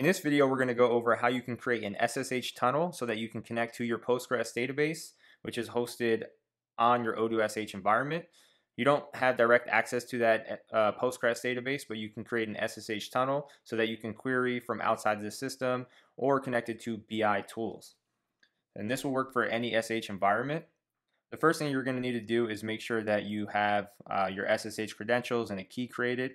In this video, we're going to go over how you can create an SSH tunnel so that you can connect to your Postgres database, which is hosted on your Odoo SH environment. You don't have direct access to that uh, Postgres database, but you can create an SSH tunnel so that you can query from outside the system or connect it to BI tools. And this will work for any SH environment. The first thing you're going to need to do is make sure that you have uh, your SSH credentials and a key created.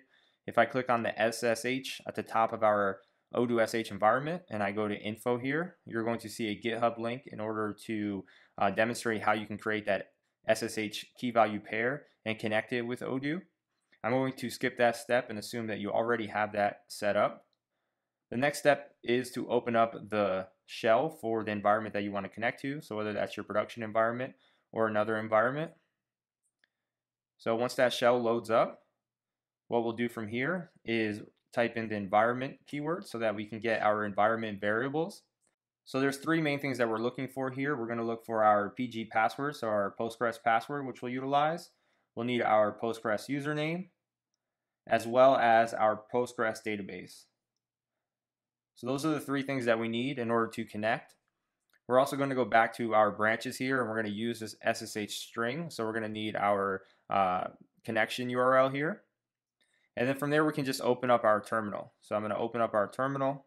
If I click on the SSH at the top of our Odoo SH environment and I go to info here, you're going to see a GitHub link in order to uh, demonstrate how you can create that SSH key value pair and connect it with Odoo. I'm going to skip that step and assume that you already have that set up. The next step is to open up the shell for the environment that you want to connect to. So whether that's your production environment or another environment. So once that shell loads up, what we'll do from here is type in the environment keyword so that we can get our environment variables. So there's three main things that we're looking for here. We're going to look for our PG password, so our Postgres password, which we'll utilize. We'll need our Postgres username, as well as our Postgres database. So those are the three things that we need in order to connect. We're also going to go back to our branches here, and we're going to use this SSH string. So we're going to need our uh, connection URL here. And then from there, we can just open up our terminal. So I'm going to open up our terminal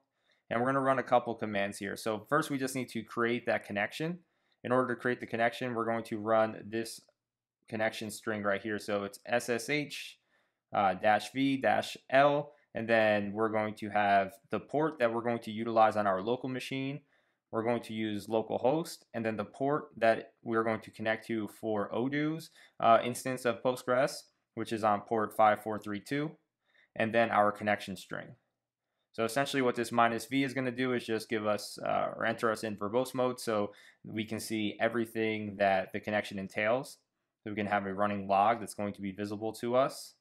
and we're going to run a couple commands here. So first, we just need to create that connection. In order to create the connection, we're going to run this connection string right here. So it's SSH uh, dash V dash L. And then we're going to have the port that we're going to utilize on our local machine. We're going to use localhost, and then the port that we're going to connect to for Odoo's uh, instance of Postgres which is on port 5432, and then our connection string. So essentially what this minus V is going to do is just give us uh, or enter us in verbose mode so we can see everything that the connection entails. So we can have a running log that's going to be visible to us.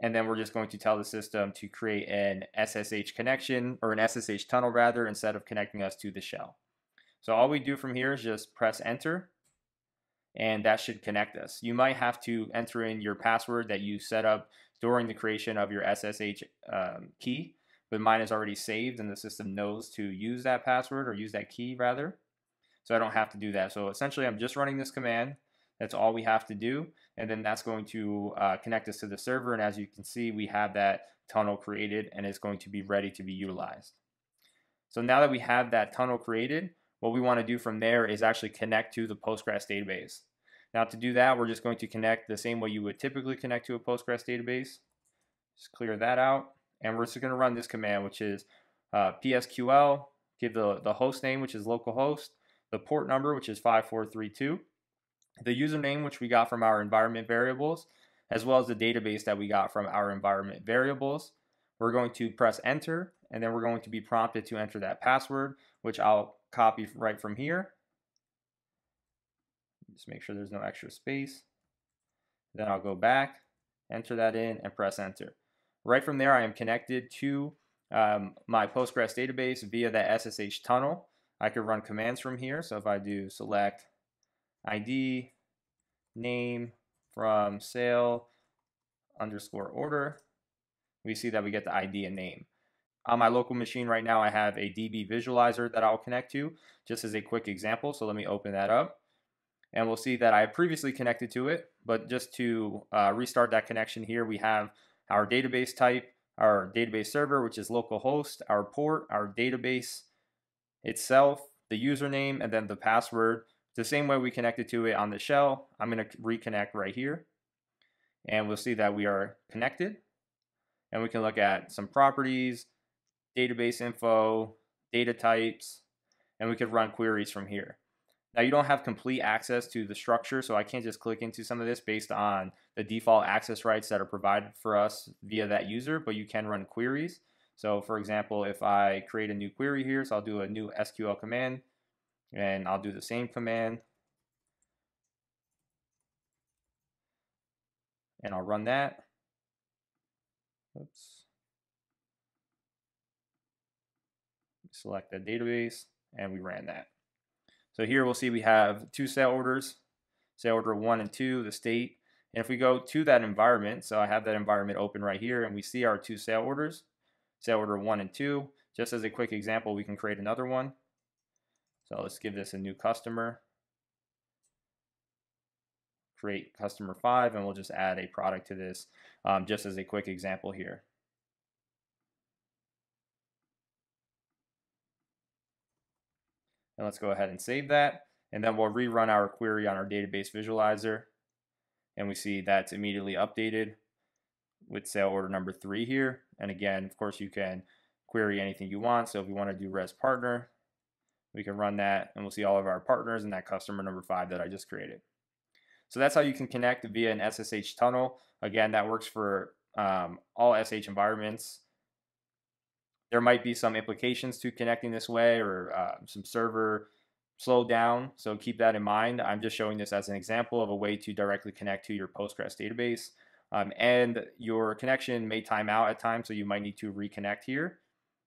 And then we're just going to tell the system to create an SSH connection or an SSH tunnel rather instead of connecting us to the shell. So all we do from here is just press enter and that should connect us. You might have to enter in your password that you set up during the creation of your SSH um, key, but mine is already saved and the system knows to use that password or use that key rather. So I don't have to do that. So essentially I'm just running this command. That's all we have to do. And then that's going to uh, connect us to the server. And as you can see, we have that tunnel created and it's going to be ready to be utilized. So now that we have that tunnel created, what we want to do from there is actually connect to the Postgres database. Now to do that, we're just going to connect the same way you would typically connect to a Postgres database. Just clear that out. And we're just going to run this command, which is uh, psql, give the, the host name, which is localhost, the port number, which is 5432, the username, which we got from our environment variables, as well as the database that we got from our environment variables. We're going to press enter, and then we're going to be prompted to enter that password, which I'll copy right from here. Just make sure there's no extra space. Then I'll go back, enter that in, and press enter. Right from there, I am connected to um, my Postgres database via that SSH tunnel. I could run commands from here. So if I do select ID, name from sale underscore order, we see that we get the ID and name. On my local machine right now, I have a DB visualizer that I'll connect to just as a quick example. So let me open that up and we'll see that I previously connected to it, but just to uh, restart that connection here, we have our database type, our database server, which is localhost, our port, our database itself, the username, and then the password. The same way we connected to it on the shell, I'm going to reconnect right here. And we'll see that we are connected. And we can look at some properties, database info, data types, and we could run queries from here. Now you don't have complete access to the structure, so I can't just click into some of this based on the default access rights that are provided for us via that user, but you can run queries. So for example, if I create a new query here, so I'll do a new SQL command, and I'll do the same command, and I'll run that. Oops. Select the database, and we ran that. So here we'll see we have two sale orders, sale order one and two, the state. And if we go to that environment, so I have that environment open right here and we see our two sale orders. sale order one and two. Just as a quick example, we can create another one. So let's give this a new customer. Create customer five, and we'll just add a product to this um, just as a quick example here. And let's go ahead and save that. And then we'll rerun our query on our database visualizer. And we see that's immediately updated with sale order number three here. And again, of course, you can query anything you want. So if you want to do res partner, we can run that and we'll see all of our partners and that customer number five that I just created. So that's how you can connect via an SSH tunnel. Again, that works for um, all SH environments. There might be some implications to connecting this way or uh, some server slowdown. So keep that in mind. I'm just showing this as an example of a way to directly connect to your Postgres database. Um, and your connection may time out at times, so you might need to reconnect here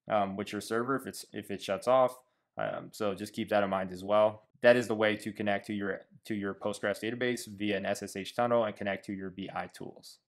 um, with your server if it's if it shuts off. Um, so just keep that in mind as well. That is the way to connect to your to your Postgres database via an SSH tunnel and connect to your BI tools.